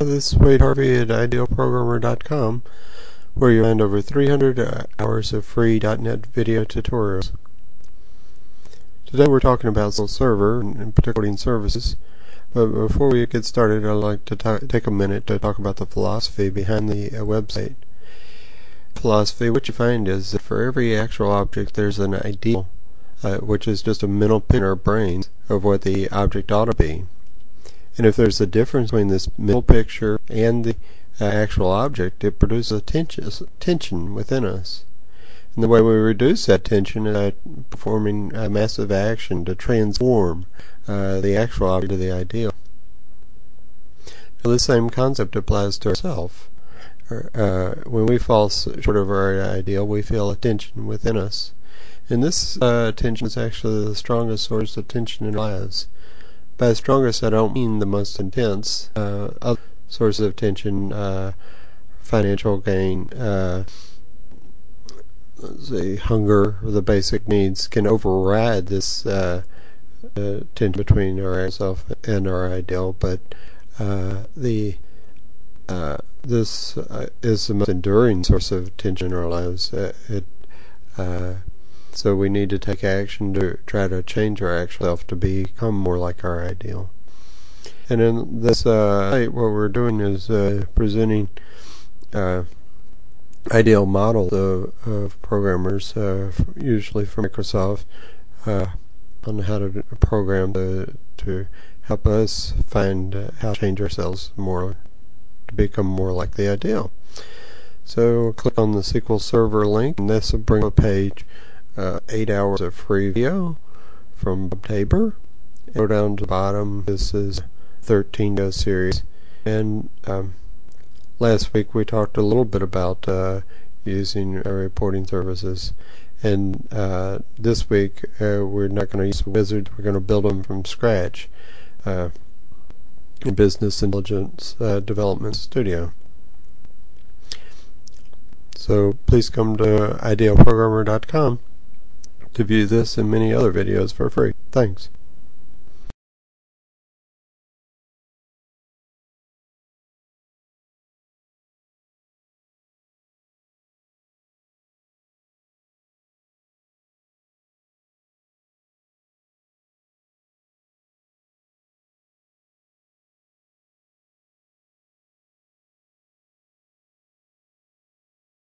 This is Wade Harvey at IdealProgrammer.com, where you'll find over 300 uh, hours of free .NET video tutorials. Today we're talking about Server and particularly services. But before we get started, I'd like to take a minute to talk about the philosophy behind the uh, website. Philosophy, what you find is that for every actual object, there's an ideal, uh, which is just a mental picture in our brains of what the object ought to be. And if there's a difference between this middle picture and the uh, actual object, it produces a tension, tension within us. And the way we reduce that tension is by performing a massive action to transform uh, the actual object to the ideal. Now, the same concept applies to ourselves. Uh, when we fall short of our ideal, we feel a tension within us. And this uh, tension is actually the strongest source of tension in our lives. By the strongest, I don't mean the most intense. Uh, other sources of tension, uh, financial gain, uh, the hunger, the basic needs, can override this uh, uh, tension between our self and our ideal. But uh, the this is the most enduring source of tension in our lives. It so we need to take action to try to change our actual self to become more like our ideal. And in this uh, what we're doing is uh, presenting uh, ideal models of, of programmers, uh, usually from Microsoft, uh, on how to program to, to help us find uh, how to change ourselves more to become more like the ideal. So click on the SQL Server link, and this will bring up a page uh, 8 hours of free video from Bob Tabor. Go down to the bottom. This is 13 video series. And um, last week we talked a little bit about uh, using reporting services. And uh, this week uh, we're not going to use wizards. We're going to build them from scratch uh, in Business Intelligence uh, Development Studio. So please come to idealprogrammer.com to view this and many other videos for free. Thanks.